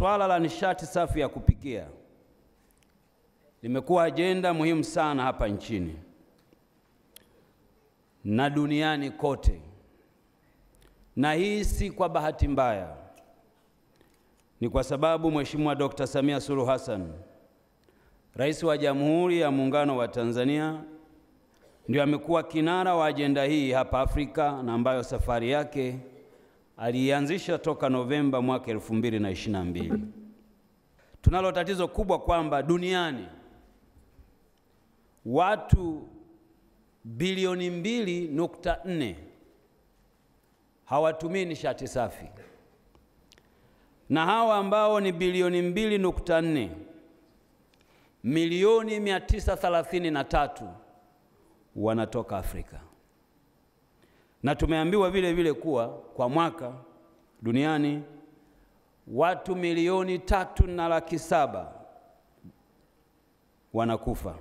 swala la nishati safi ya kupikia limekuwa ajenda muhimu sana hapa nchini na duniani kote, na hii si kwa bahati mbaya, ni kwa sababu Mheshimiwa Dr. Samia Suluhu Hassan, Rais wa Jamhuri ya Muungano wa Tanzania, ndio amekuwa kinara wa ajenda hii hapa Afrika na ambayo safari yake alianzisha toka Novemba mwaka 2022. Tunalo tatizo kubwa kwamba duniani watu bilioni mbili nukta nne hawatumii nishati safi, na hawa ambao ni bilioni mbili nukta nne milioni mia tisa thelathini na tatu wanatoka Afrika, na tumeambiwa vile vile kuwa kwa mwaka duniani watu milioni tatu na laki saba wanakufa.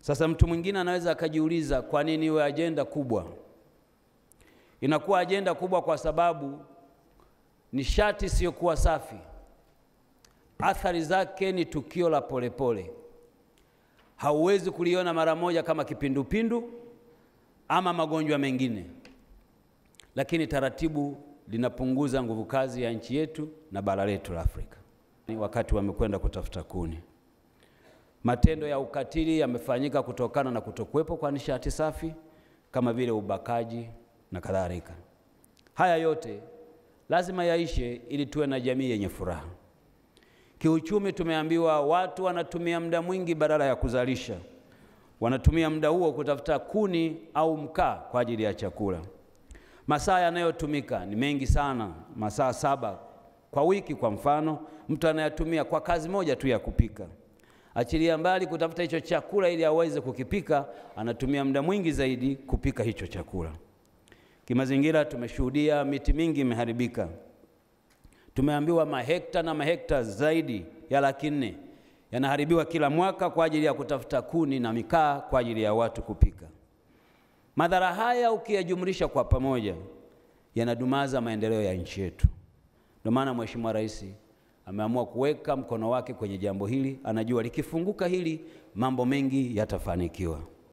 Sasa mtu mwingine anaweza akajiuliza kwa nini iwe ajenda kubwa? Inakuwa ajenda kubwa kwa sababu nishati isiyokuwa safi, athari zake ni tukio la polepole. Hauwezi kuliona mara moja kama kipindupindu ama magonjwa mengine, lakini taratibu linapunguza nguvu kazi ya nchi yetu na bara letu la Afrika. Ni Wakati wamekwenda kutafuta kuni matendo ya ukatili yamefanyika kutokana na kutokuwepo kwa nishati safi kama vile ubakaji na kadhalika. Haya yote lazima yaishe ili tuwe na jamii yenye furaha. Kiuchumi, tumeambiwa watu wanatumia muda mwingi badala ya kuzalisha, wanatumia muda huo kutafuta kuni au mkaa kwa ajili ya chakula. Masaa yanayotumika ni mengi sana, masaa saba kwa wiki. Kwa mfano, mtu anayatumia kwa kazi moja tu ya kupika achilia mbali kutafuta hicho chakula ili aweze kukipika, anatumia muda mwingi zaidi kupika hicho chakula. Kimazingira, tumeshuhudia miti mingi imeharibika. Tumeambiwa mahekta na mahekta zaidi ya laki nne yanaharibiwa kila mwaka kwa ajili ya kutafuta kuni na mikaa kwa ajili ya watu kupika. Madhara haya ukiyajumlisha kwa pamoja, yanadumaza maendeleo ya nchi yetu. Ndio maana Mheshimiwa Rais ameamua kuweka mkono wake kwenye jambo hili. Anajua likifunguka hili mambo mengi yatafanikiwa.